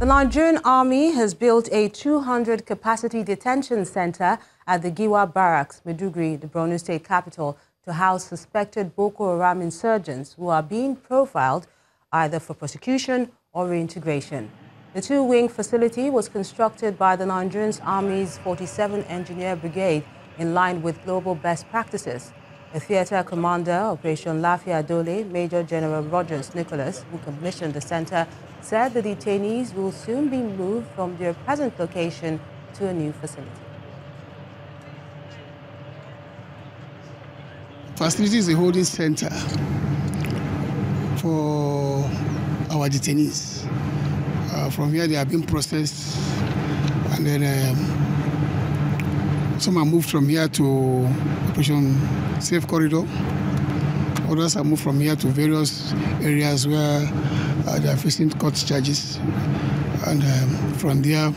The Nigerian Army has built a 200 capacity detention center at the Giwa Barracks, Maiduguri, the Borno state capital, to house suspected Boko Haram insurgents who are being profiled either for prosecution or reintegration. The two-wing facility was constructed by the Nigerian Army's 47 Engineer Brigade in line with global best practices. The theater commander, Operation Lafia Dole, Major General Rogers Nicholas, who commissioned the center, said the detainees will soon be moved from their present location to a new facility. Facility is a holding center for our detainees. Uh, from here, they are being processed, and then um, some are moved from here to Operation Safe Corridor. Others are moved from here to various areas where uh, they are facing court charges, and um, from there.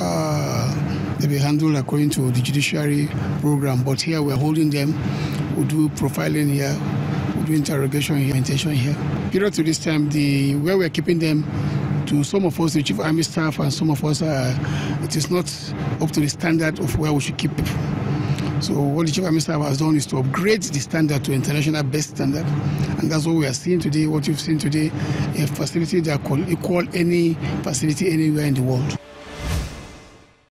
Uh, they be handled according to the judiciary program. But here we're holding them. We do profiling here. We do interrogation here, here. Period to this time, the where we're keeping them, to some of us, the chief army staff, and some of us, uh, it is not up to the standard of where we should keep. So what the chief army staff has done is to upgrade the standard to international best standard, and that's what we are seeing today. What you've seen today, a facility that could equal any facility anywhere in the world.